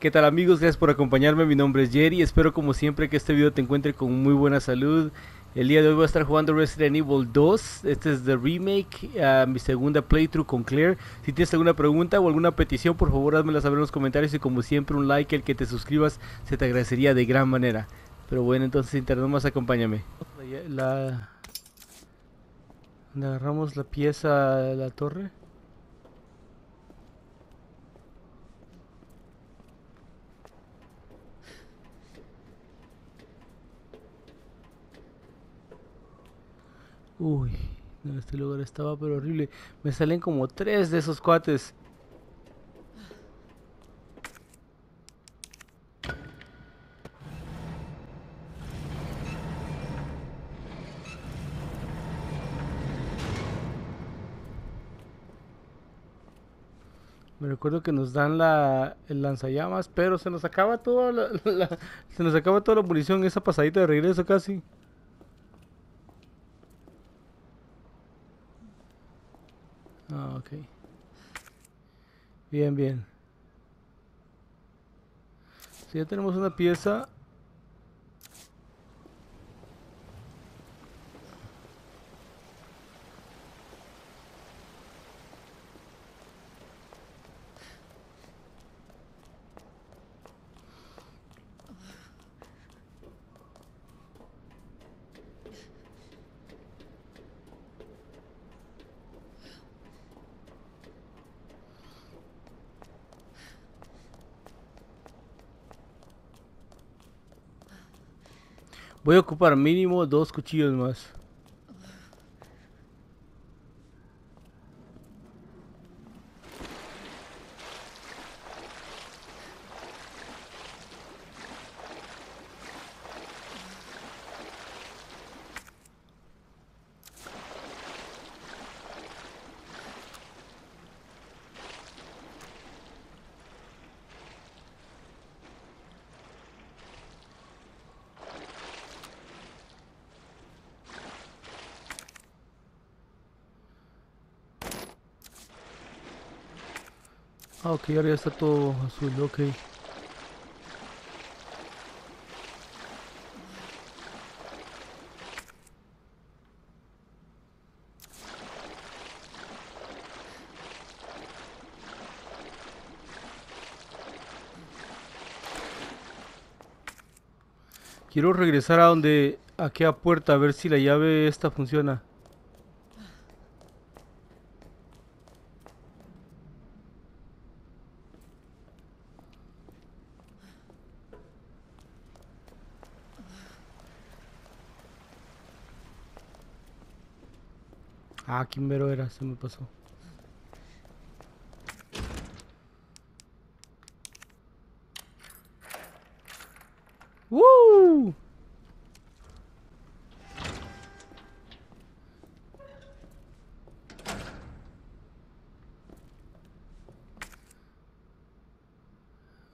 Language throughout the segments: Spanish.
¿Qué tal amigos? Gracias por acompañarme. Mi nombre es Jerry. Espero como siempre que este video te encuentre con muy buena salud. El día de hoy voy a estar jugando Resident Evil 2. Este es the remake, uh, mi segunda playthrough con Claire. Si tienes alguna pregunta o alguna petición, por favor házmela saber en los comentarios y como siempre un like, el que te suscribas, se te agradecería de gran manera. Pero bueno, entonces internet más acompáñame. La... Agarramos la pieza la torre. Uy, este lugar estaba pero horrible. Me salen como tres de esos cuates. Me recuerdo que nos dan la, el lanzallamas, pero se nos acaba toda la, se nos acaba toda la munición esa pasadita de regreso casi. Ah, ok. Bien, bien. Si ya tenemos una pieza. Voy a ocupar mínimo dos cuchillos más. Ah, ok, ahora ya está todo azul, ok. Quiero regresar a donde, a aquella puerta, a ver si la llave esta funciona. Ah, mero era, se me pasó. ¡Woo!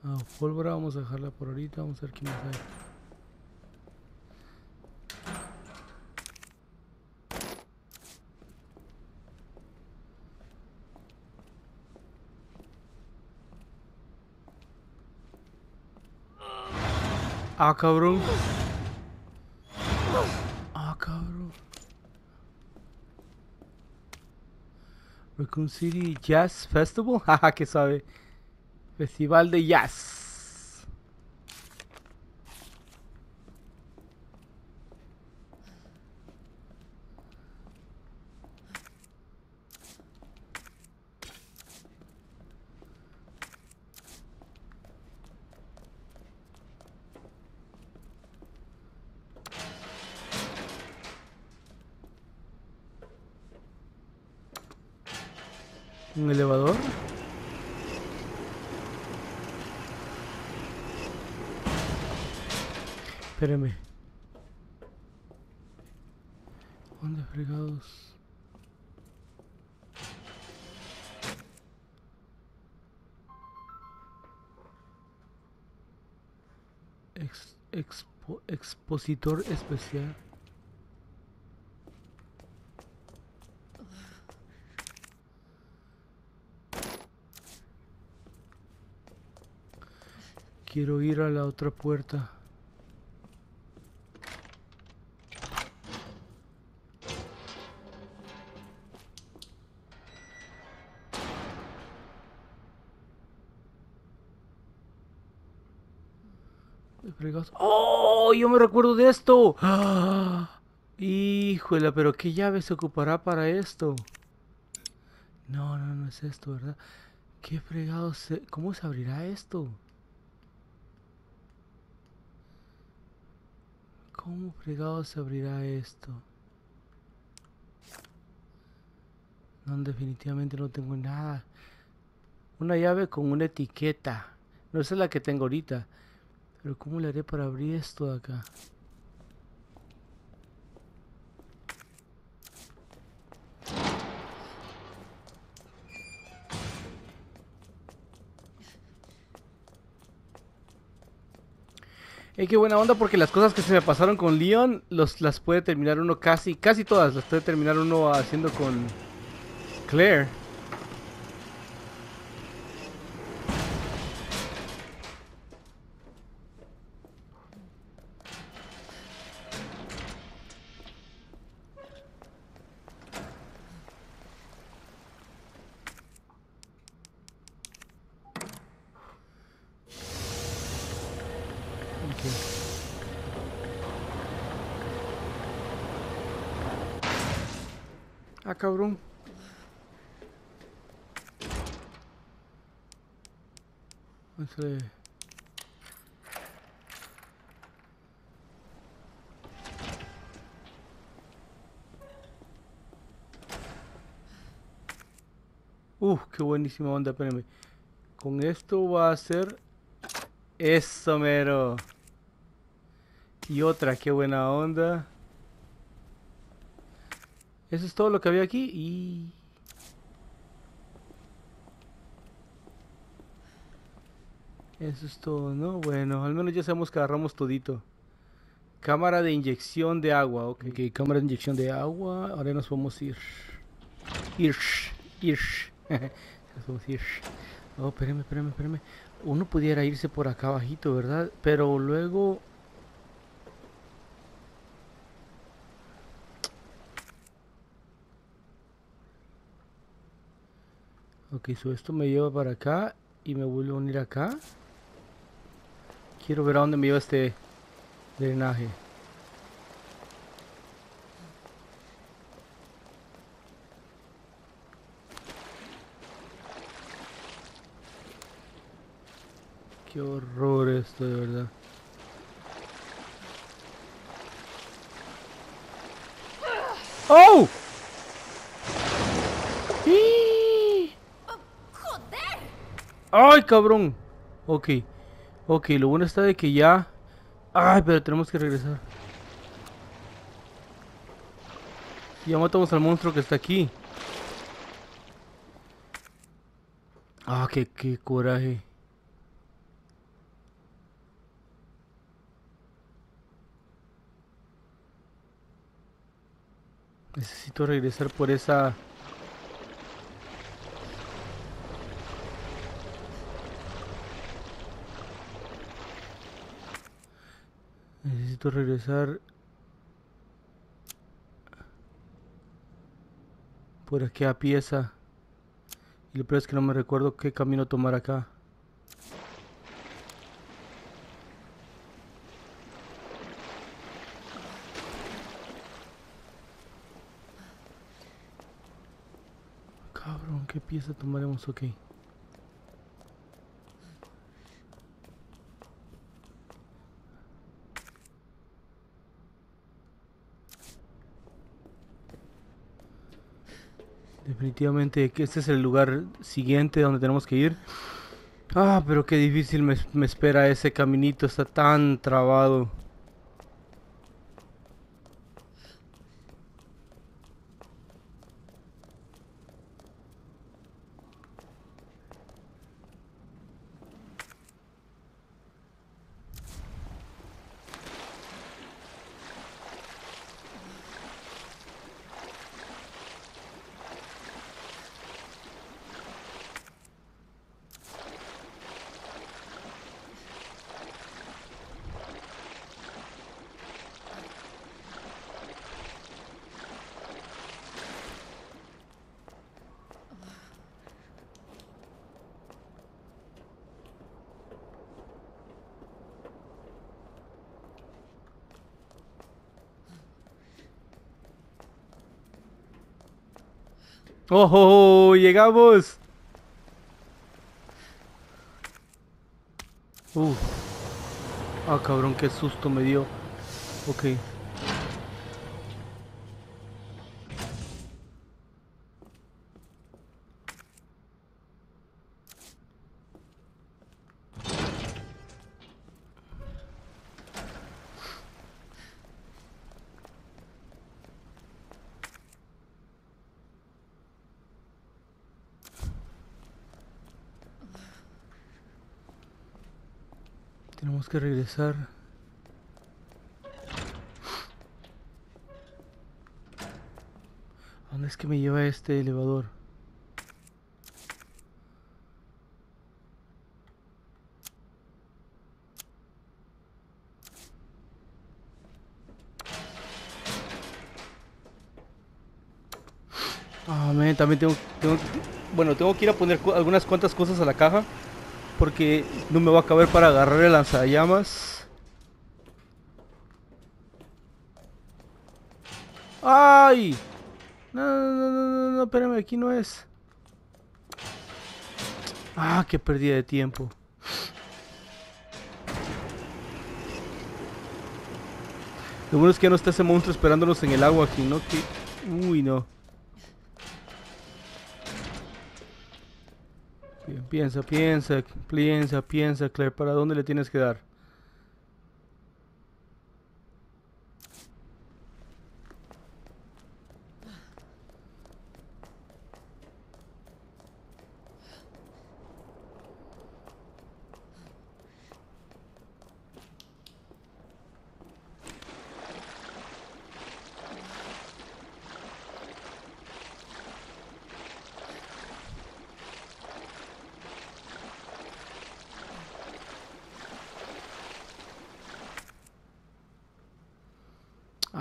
Ah, pólvora, vamos a dejarla por ahorita, vamos a ver qué más hay. Ah, cabrón. Ah, cabrón. Raccoon City Jazz Festival. Jaja, que sabe. Festival de Jazz. Un elevador. Espérame. ¿Dónde fregados? Ex, expo, expositor especial. Quiero ir a la otra puerta. Me recuerdo de esto. ¡Ah! Híjole, pero ¿qué llave se ocupará para esto? No, no, no es esto, ¿verdad? ¿Qué fregado se... ¿Cómo se abrirá esto? ¿Cómo fregado se abrirá esto? No, definitivamente no tengo nada. Una llave con una etiqueta. No es la que tengo ahorita. Pero ¿cómo le haré para abrir esto de acá? Eh, qué buena onda porque las cosas que se me pasaron con Leon los, las puede terminar uno casi, casi todas las puede terminar uno haciendo con Claire. Ah, cabrón. Uf, qué buenísima onda, espérenme. Con esto va a ser... Eso, mero. Y otra, qué buena onda. Eso es todo lo que había aquí y... Eso es todo, ¿no? Bueno, al menos ya sabemos que agarramos todito. Cámara de inyección de agua, ok. cámara de inyección de agua. Ahora nos vamos a ir. Ir, ir. nos vamos a ir. Oh, espérame, espérame, espérame. Uno pudiera irse por acá abajito, ¿verdad? Pero luego Ok, so esto me lleva para acá y me vuelve a unir acá. Quiero ver a dónde me lleva este drenaje. Qué horror esto, de verdad. ¡Oh! ¡Ay, cabrón! Ok. Ok, lo bueno está de que ya... ¡Ay, pero tenemos que regresar! Ya matamos al monstruo que está aquí. Ah, qué, qué coraje. Necesito regresar por esa regresar por aquí a pieza. Y lo peor es que no me recuerdo qué camino tomar acá. Cabrón, ¿qué pieza tomaremos? Ok. Definitivamente que este es el lugar siguiente donde tenemos que ir. Ah, pero qué difícil me, me espera ese caminito, está tan trabado. ¡Oh, llegamos! Uh. Ah, cabrón, qué susto me dio. Ok. Regresar. ¿A ¿Dónde es que me lleva este elevador? Ah, man, también tengo, bueno, tengo que ir a poner algunas cuantas cosas a la caja porque no me va a caber para agarrar el lanzallamas. ¡Ay! No, no, no, no, espérame, aquí no es. Ah, qué pérdida de tiempo. Lo bueno es que no está ese monstruo esperándonos en el agua aquí, ¿no? Uy, no. Piensa, piensa, piensa, piensa, Claire, ¿para dónde le tienes que dar?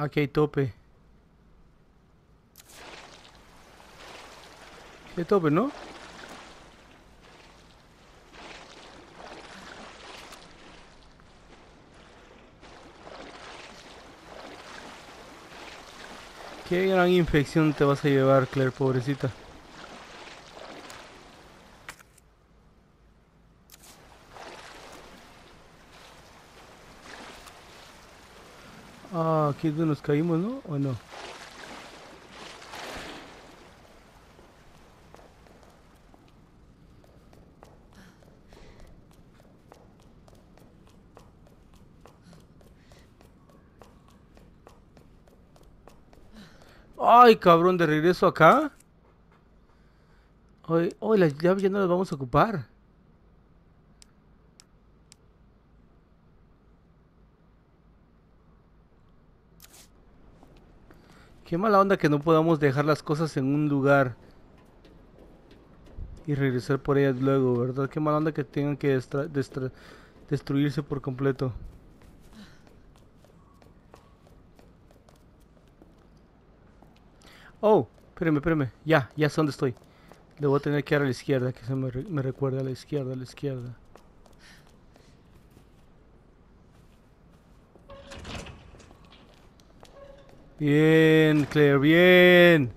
Aquí hay tope. Hay tope, ¿no? Qué gran infección te vas a llevar, Claire, pobrecita. Ah, aquí es donde nos caímos, ¿no? ¿O no? Ay, cabrón, de regreso acá. Hoy, hoy las llaves ya no las vamos a ocupar. Qué mala onda que no podamos dejar las cosas en un lugar y regresar por ellas luego, ¿verdad? Qué mala onda que tengan que destruirse por completo. Oh, espérame, espérame. Ya, ya sé dónde estoy. Le voy a tener que dar a la izquierda, que se me, re- me recuerda a la izquierda, a la izquierda. Bien, Claire, bien.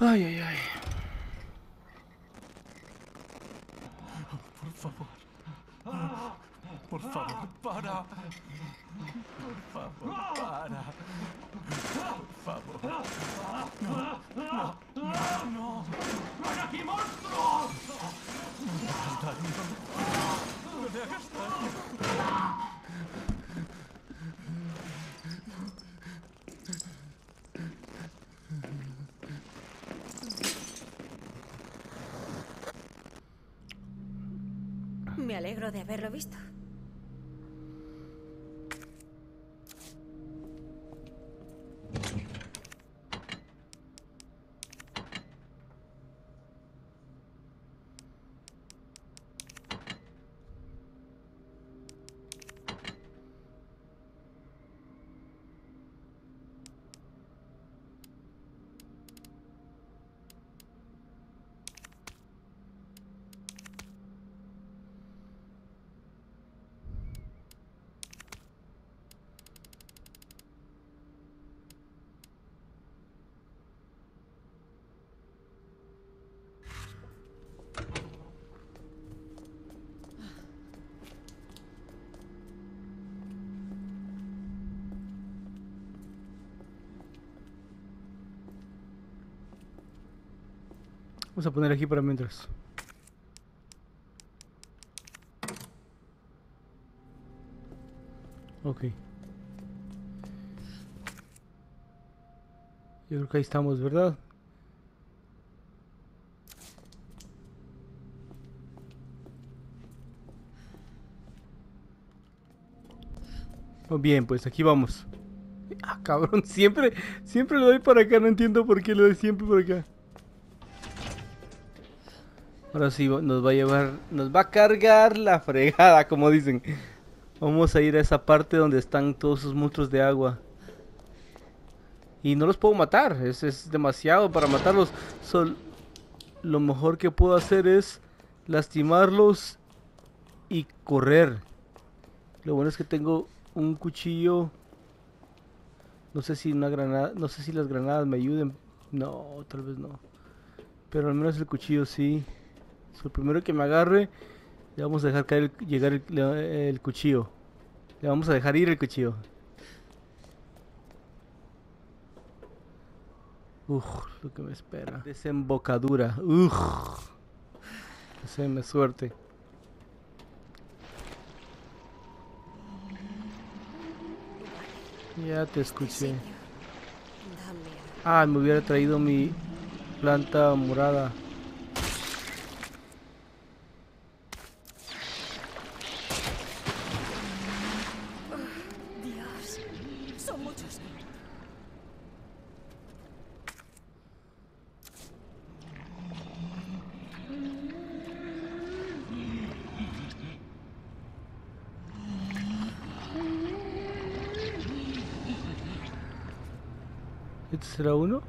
Ay, ay, ay. Por favor. Por favor, para. Por favor, para. Por favor. No, no, no, no. ¡Ven aquí, monstruo! No me hagas daño. No me hagas daño. Me alegro de haberlo visto. Vamos a poner aquí para mientras. Ok. Yo creo que ahí estamos, ¿verdad? Oh, bien, pues aquí vamos. Ah, cabrón, siempre, siempre lo doy para acá, no entiendo por qué lo doy siempre por acá. Ahora sí, nos va a llevar, nos va a cargar la fregada, como dicen. Vamos a ir a esa parte donde están todos esos monstruos de agua. Y no los puedo matar, es, es demasiado para matarlos. Sol- lo mejor que puedo hacer es lastimarlos y correr. Lo bueno es que tengo un cuchillo. No sé si una granada, no sé si las granadas me ayuden. No, tal vez no. Pero al menos el cuchillo sí. So, el primero que me agarre, le vamos a dejar caer el- llegar el, cuchillo. Le vamos a dejar ir el cuchillo. Uf, lo que me espera. Desembocadura. Uf. me suerte. Ya te escuché. Ah, me hubiera traído mi planta morada. ¿Este será uno?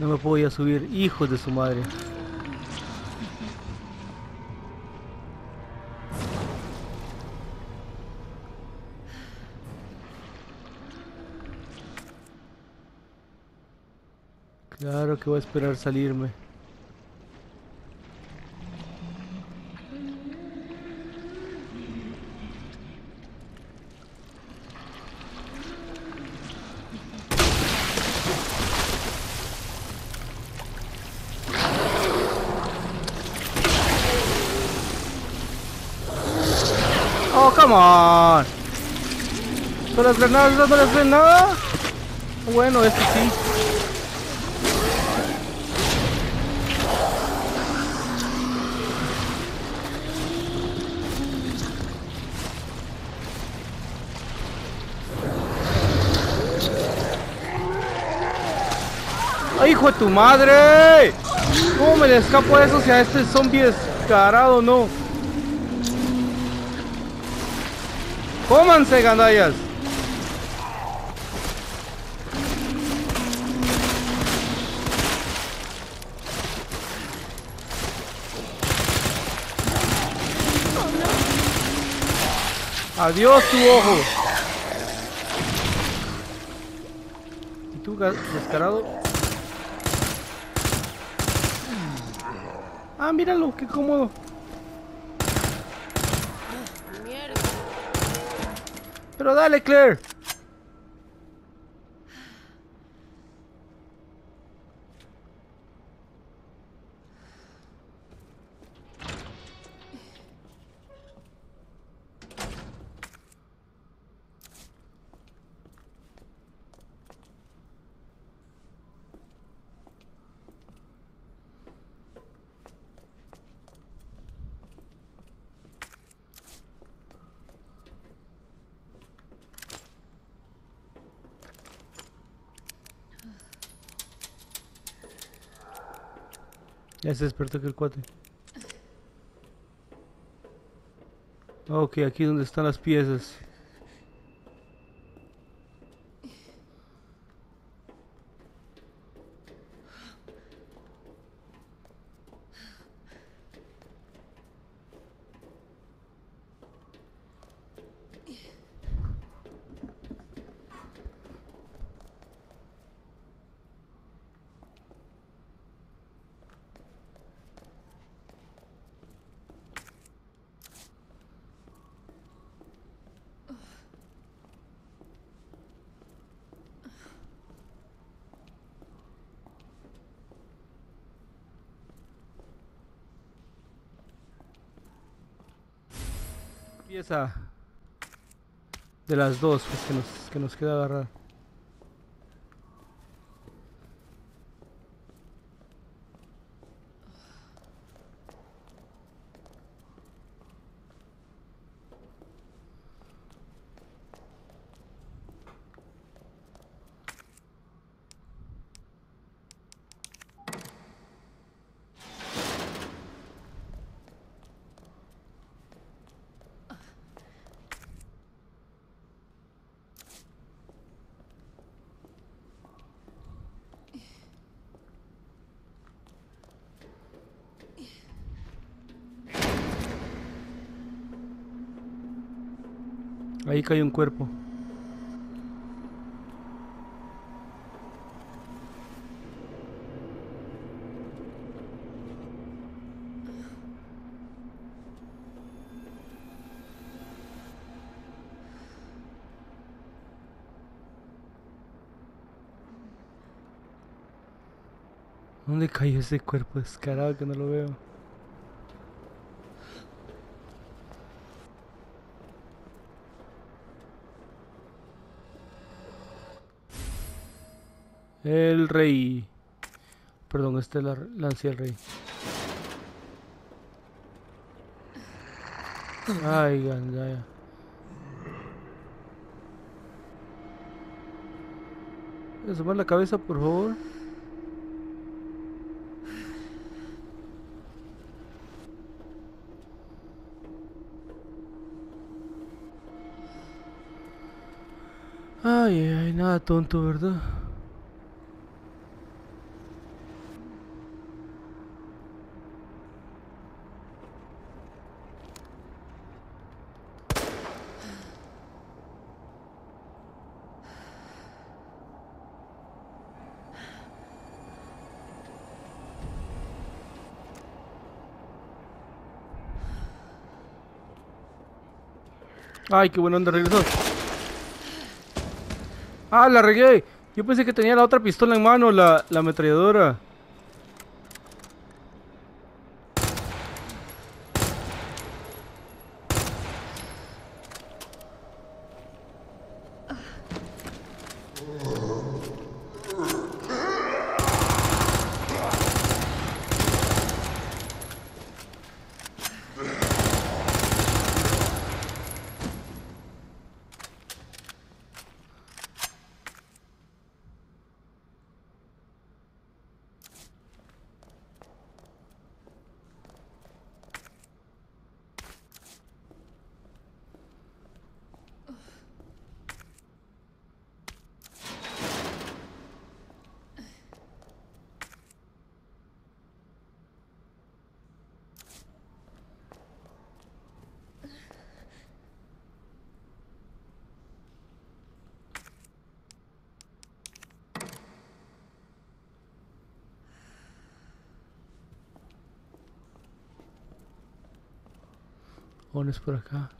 No me puedo subir, hijos de su madre. Que voy a esperar salirme. Oh, come on. ¿Son las granadas no les hacen nada? Bueno, este sí. Hijo de tu madre! ¿Cómo me le escapo a eso si a este zombie descarado no? ¡Cómanse, gandallas! Adiós tu ojo. ¿Y tú, descarado? Ah, míralo, qué cómodo. Mierda. Pero dale, Claire. Ya se despertó que el cuate. Ok, aquí donde están las piezas. Pieza de las dos pues, que, nos, que nos queda agarrar. Ahí cae un cuerpo. ¿Dónde cayó ese cuerpo descarado que no lo veo? El rey. Perdón, este es la lancia del rey. Ay, ya, ya. Asomar la cabeza, por favor. Ay, ay, nada tonto, ¿verdad? Ay, qué bueno onda regresó. Ah, la regué. Yo pensé que tenía la otra pistola en mano, la, la ametralladora. Pones por acá.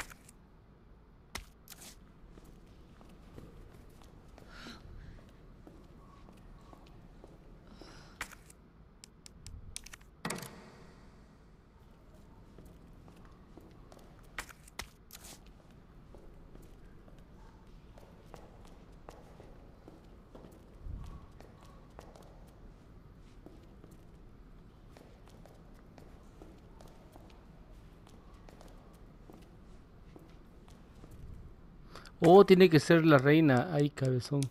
Oh, tiene que ser la reina. Ay, cabezón.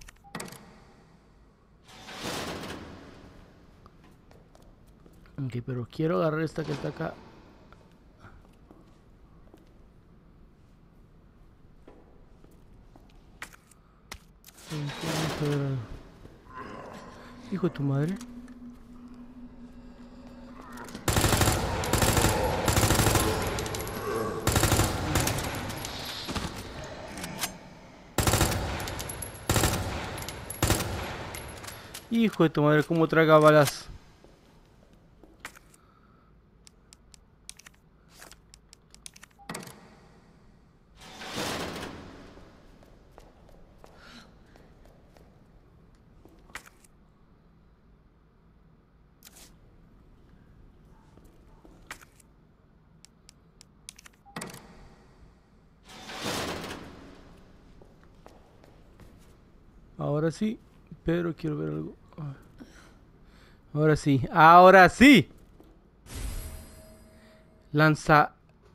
Ok, pero quiero agarrar esta que está acá. Hijo de tu madre. hijo de tu madre, cómo traga balas. Ahora sí, pero quiero ver algo. Ahora sí, ahora sí. Lanza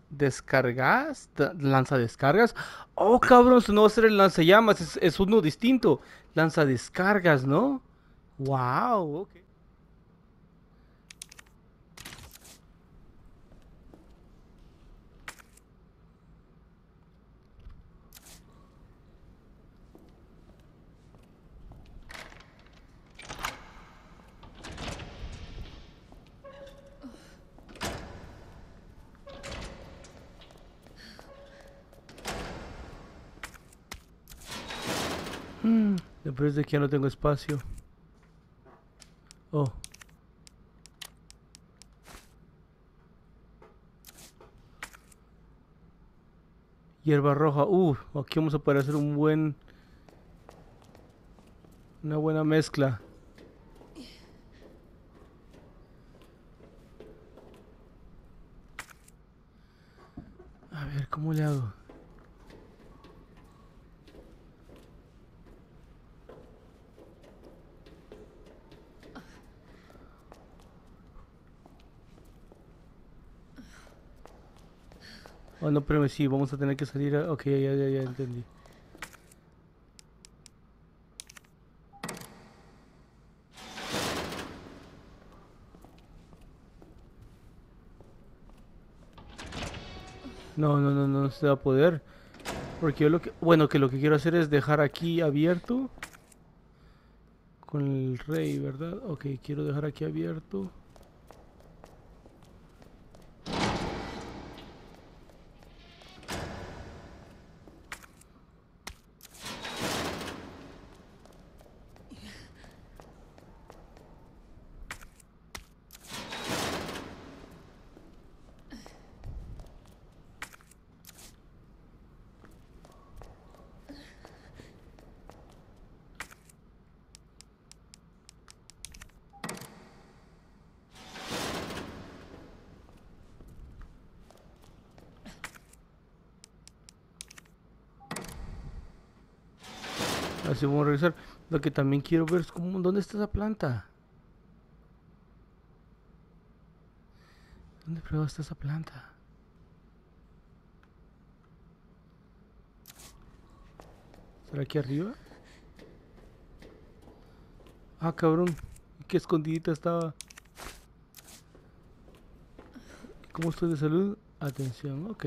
descargas, lanza descargas. Oh, cabrón, no va a ser el lanzallamas, es, es uno distinto. Lanza descargas, ¿no? Wow, ok. Después de que ya no tengo espacio. Oh. Hierba roja. Uh, aquí vamos a poder hacer un buen... Una buena mezcla. A ver, ¿cómo le hago? Oh, no, pero sí, vamos a tener que salir a... Ok, ya, ya, ya entendí. No, no, no, no se va a poder. Porque yo lo que... Bueno, que lo que quiero hacer es dejar aquí abierto. Con el rey, ¿verdad? Ok, quiero dejar aquí abierto. Vamos a regresar. Lo que también quiero ver es cómo, dónde está esa planta. ¿Dónde prueba está esa planta? ¿Será aquí arriba? Ah, cabrón. Qué escondidita estaba. ¿Cómo estoy de salud? Atención, ok.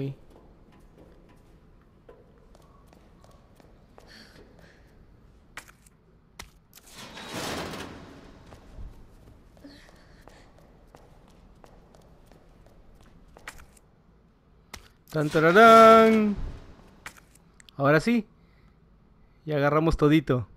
Ahora sí. Y agarramos todito.